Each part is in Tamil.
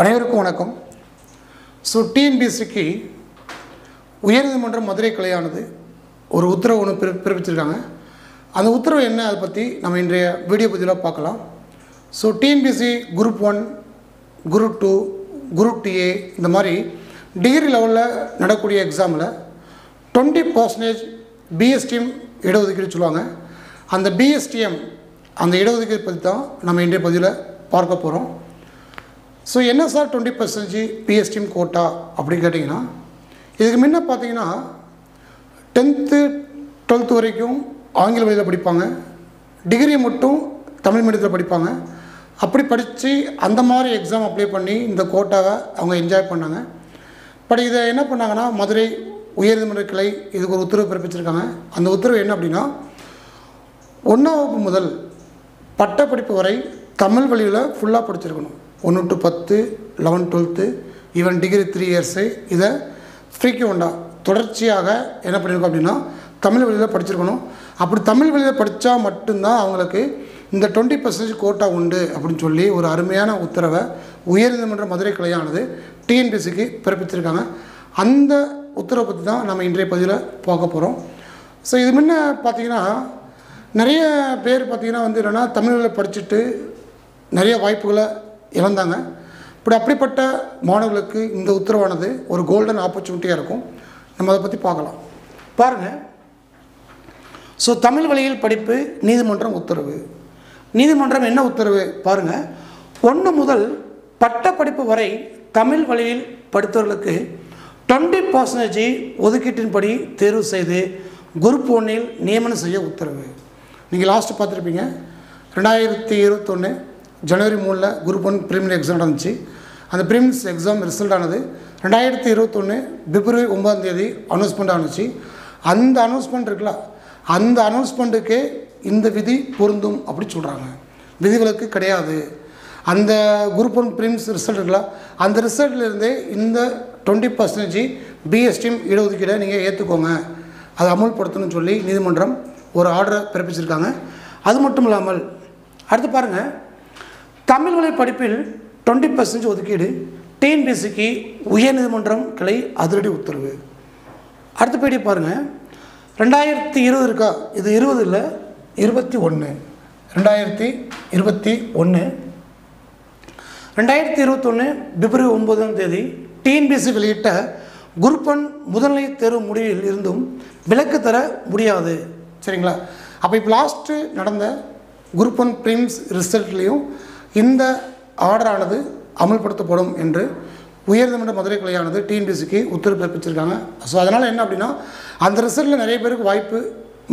அனைவருக்கும் வணக்கம். ஸோ டிஎன்பிஎஸ்சிக்கு உயர்நீதிமன்றம் மதுரை கிளையானது ஒரு உத்தரவு ஒன்று பிற பிறப்பிச்சிருக்காங்க. அந்த உத்தரவு என்ன? அதை பற்றி நம்ம இன்றைய வீடியோ பதிவில் பார்க்கலாம். So TNPSC group one group two group DA இந்த மாதிரி டிகிரி லெவலில் நடக்கக்கூடிய எக்ஸாமில் டுவெண்ட்டி பர்சன்டேஜ் பிஎஸ்டிஎம் இடஒதுக்கீடு சொல்லுவாங்க. அந்த பிஎஸ்டிஎம் அந்த இடஒதுக்கீடு பற்றி தான் நம்ம இன்றைய பதிவில் பார்க்க போகிறோம் ஸோ என்ன sir twenty percentage PSTM quota அப்படின்னு கேட்டிங்கன்னா இதுக்கு முன்ன பார்த்தீங்கன்னா டென்த்து டுவெல்த்து வரைக்கும் ஆங்கில வழியில் படிப்பாங்க. டிகிரி மட்டும் தமிழ் மீடியத்தில் படிப்பாங்க. அப்படி படித்து அந்த மாதிரி எக்ஸாம் அப்ளை பண்ணி இந்த கோட்டாவை அவங்க என்ஜாய் பண்ணாங்க. பட் இதை என்ன பண்ணாங்கன்னா மதுரை உயர்நீதிமன்ற கிளை இதுக்கு ஒரு உத்தரவு பிறப்பிச்சிருக்காங்க. அந்த உத்தரவு என்ன அப்படின்னா ஒன்றாம் வகுப்பு முதல் பட்டப்படிப்பு வரை தமிழ் வழியில் ஃபுல்லாக படிச்சிருக்கணும். ஒன்று டு பத்து eleven twelfth even degree three years இதை ஃப்ரீக்வெண்ட்டாக தொடர்ச்சியாக என்ன பண்ணியிருக்கோம் அப்படின்னா தமிழ் வழியில் படிச்சிருக்கணும். அப்படி தமிழ் வழியில் படித்தா மட்டும்தான் அவங்களுக்கு இந்த டுவெண்ட்டி பர்சன்டேஜ் கோட்டா உண்டு அப்படின்னு சொல்லி ஒரு அருமையான உத்தரவை உயர்நீதிமன்ற மதுரை கிளையானது டிஎன்பிசிக்கு பிறப்பிச்சிருக்காங்க அந்த உத்தரவை பற்றி தான் நம்ம இன்றைய பதிவில் பார்க்க போகிறோம் ஸோ இது முன்ன பார்த்தீங்கன்னா நிறைய பேர் பார்த்திங்கன்னா வந்து என்னென்னா தமிழில் படிச்சுட்டு நிறைய வாய்ப்புகளை இழந்தாங்க. இப்படி அப்படிப்பட்ட மாணவர்களுக்கு இந்த உத்தரவானது ஒரு கோல்டன் ஆப்பர்ச்சுனிட்டியாக இருக்கும். நம்ம அதை பற்றி பார்க்கலாம். பாருங்கள் ஸோ தமிழ் வழியில் படிப்பு நீதிமன்றம் உத்தரவு. நீதிமன்றம் என்ன உத்தரவு? பாருங்கள் ஒன்று முதல் பட்டப்படிப்பு வரை தமிழ் வழியில் படித்தவர்களுக்கு டுவெண்ட்டி பர்சன்டேஜ் ஒதுக்கீட்டின்படி தேர்வு செய்து குரூப் ஒன்றில் நியமனம் செய்ய உத்தரவு. நீங்கள் லாஸ்ட்டு பார்த்துருப்பீங்க. ரெண்டாயிரத்தி இருபத்தொன்று ஜனவரி மூணில் குரூப் ஒன் ப்ரீமியர் எக்ஸாம் நடந்துச்சு. அந்த ப்ரீமியர்ஸ் எக்ஸாம் ரிசல்ட் ஆனது ரெண்டாயிரத்தி இருபத்தொன்று பிப்ரவரி ஒன்பதாம் தேதி அனௌன்ஸ்மெண்ட் ஆனுச்சு. அந்த அனௌன்ஸ்மெண்ட் இருக்குல்ல அந்த அனௌன்ஸ்மெண்ட்டுக்கே இந்த விதி பொருந்தும் அப்படி சொல்கிறாங்க விதிகளுக்கு கிடையாது. அந்த குரூப் ஒன் ப்ரிலிம்ஸ் ரிசல்ட் இருக்குல்ல அந்த ரிசல்ட்லேருந்தே இந்த டுவெண்ட்டி பர்சன்டேஜ் பிஎஸ்டிஎம் இடஒதுக்கீடை நீங்கள் ஏற்றுக்கோங்க அதை அமல்படுத்தணும்னு சொல்லி நீதிமன்றம் ஒரு ஆர்டரை பிறப்பிச்சிருக்காங்க. அது மட்டும் இல்லாமல் அடுத்து பாருங்கள் தமிழ் வழி படிப்பில் டுவெண்ட்டி பர்சன்டேஜ் ஒதுக்கீடு டிஎன்பிஎஸ்சிக்கு உயர்நீதிமன்றம் கிளை அதிரடி உத்தரவு. அடுத்த பேடி பாருங்கள் ரெண்டாயிரத்தி இருபது இருக்கா? இது இருபது இல்லை இருபத்தி ஒன்று ரெண்டாயிரத்தி இருபத்தி ஒன்று ரெண்டாயிரத்தி இருபத்தொன்று பிப்ரவரி ஒன்பதாம் தேதி டிஎன்பிஎஸ்சி வெளியிட்ட குரூப் ஒன் முதல்நிலை தேர்வு முடிவில் இருந்தும் விலக்கு தர முடியாது. சரிங்களா? அப்போ இப்போ லாஸ்ட்டு நடந்த குரூப் ஒன் ப்ரிம்ஸ் ரிசல்ட்லேயும் இந்த ஆர்டரானது அமல்படுத்தப்படும் என்று உயர்நீதிமன்ற மதுரை கிளையானது டிஎன்பிஎஸ்சிக்கு உத்தரவு பிறப்பிச்சிருக்காங்க. ஸோ அதனால் என்ன அப்படின்னா அந்த ரிசல்ட்டில் நிறைய பேருக்கு வாய்ப்பு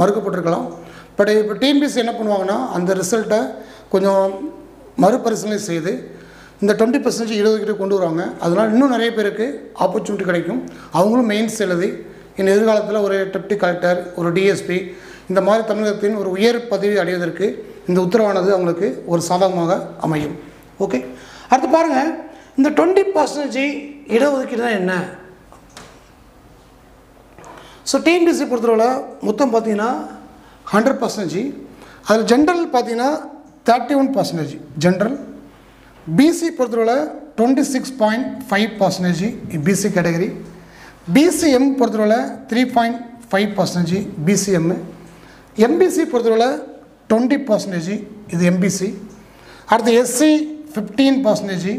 மறுக்கப்பட்டிருக்கலாம். பட் இப்போ டிஎன்பிஎஸ்சி என்ன பண்ணுவாங்கன்னா அந்த ரிசல்ட்டை கொஞ்சம் மறுபரிசீலனை செய்து இந்த டுவெண்ட்டி பர்சன்டேஜ் இடஒதுக்கீடு கொண்டு வருவாங்க. அதனால் இன்னும் நிறைய பேருக்கு ஆப்பர்ச்சுனிட்டி கிடைக்கும். அவங்களும் மெயின்ஸ் எழுதி இன்னும் எதிர்காலத்தில் ஒரு டெப்டி கலெக்டர் ஒரு டிஎஸ்பி இந்த மாதிரி தமிழகத்தின் ஒரு உயர் பதவி அடைவதற்கு இந்த உத்தரவானது அவங்களுக்கு ஒரு சாதகமாக அமையும். ஓகே அடுத்து பாருங்கள் இந்த டுவெண்ட்டி பர்சன்டேஜ் இடஒதுக்கீடுனா என்ன? ஸோ டிஎன்பிஎஸ்சி பொறுத்தளவில் மொத்தம் பார்த்தீங்கன்னா ஹண்ட்ரட் பர்சன்டேஜ் அதில் ஜென்ரல் பார்த்தீங்கன்னா thirty one percentage general BC பொறுத்தளவில் twenty six point five percentage BC category BCM பொறுத்தளவில் three point five percentage BCM MBC பொறுத்தளவில் டுவெண்ட்டி பர்சன்டேஜ் இது எம்பிசி அடுத்து SC fifteen percentage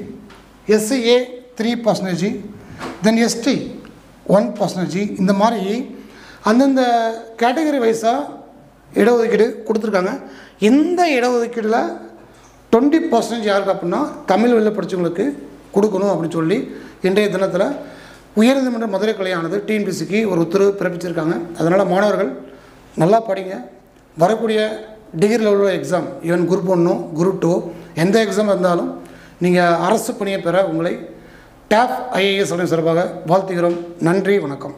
SCA three percentage then ST one percentage இந்த மாதிரி அந்தந்த கேட்டகரி வைஸாக இடஒதுக்கீடு கொடுத்துருக்காங்க. இந்த இடஒதுக்கீடில் டுவெண்ட்டி பர்சன்டேஜ் யாருக்கு அப்படின்னா தமிழ் வெளில படித்தவங்களுக்கு கொடுக்கணும் அப்படின்னு சொல்லி இன்றைய தினத்தில் உயர்நீதிமன்ற மதுரை கலையானது டிஎன்பிசிக்கு ஒரு உத்தரவு பிறப்பிச்சிருக்காங்க. அதனால் மாணவர்கள் நல்லா படிங்க. வரக்கூடிய டிகிரி லெவலில் எக்ஸாம் ஈவன் குரூப் ஒன்றும் குரூப் டூ எந்த எக்ஸாம் இருந்தாலும் நீங்கள் அரசு பணியை பெற உங்களை டேப் ஐஏஎஸ் சார்பாக வாழ்த்துகிறோம். நன்றி வணக்கம்.